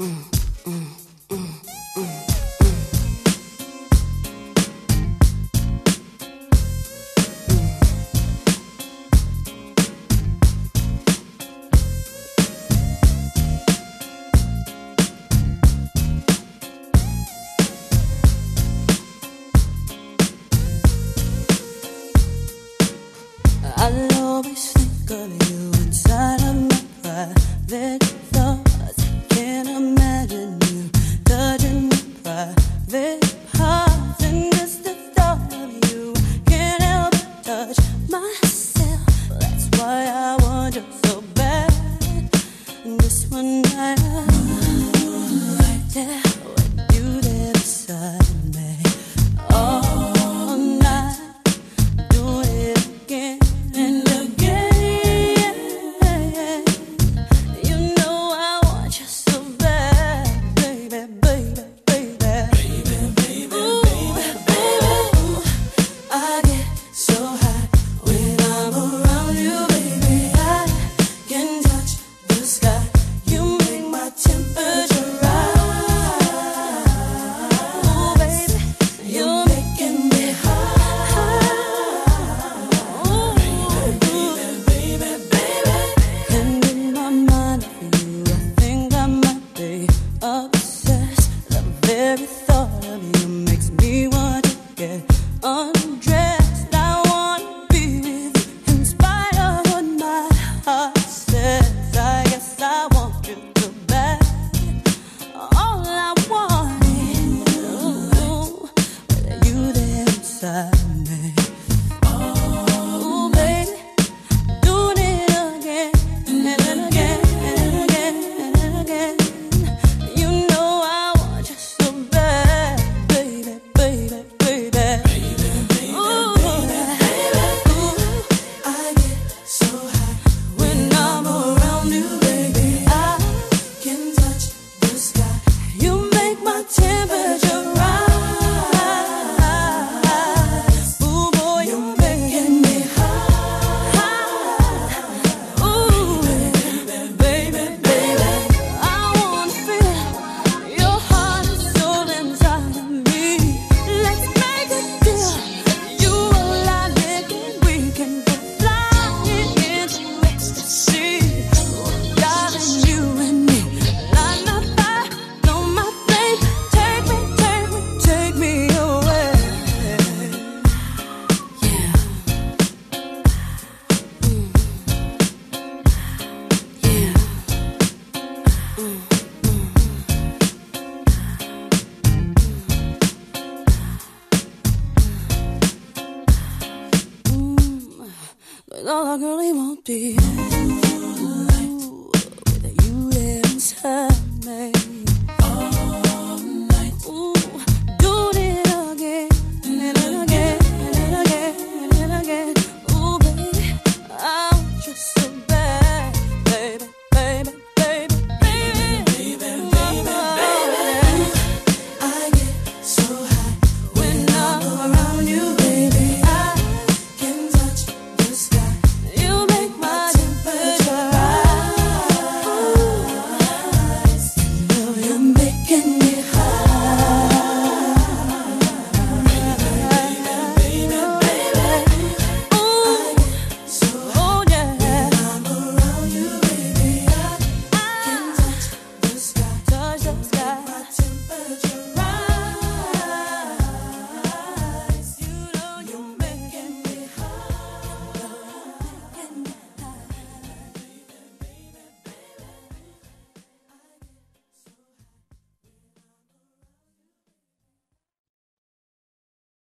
I'll always think of you inside of my private just one night. Ooh, right there. undressed. I want to be with in spite of what my heart says. I guess I want you to back. All I want is you there inside. all a girl he won't be.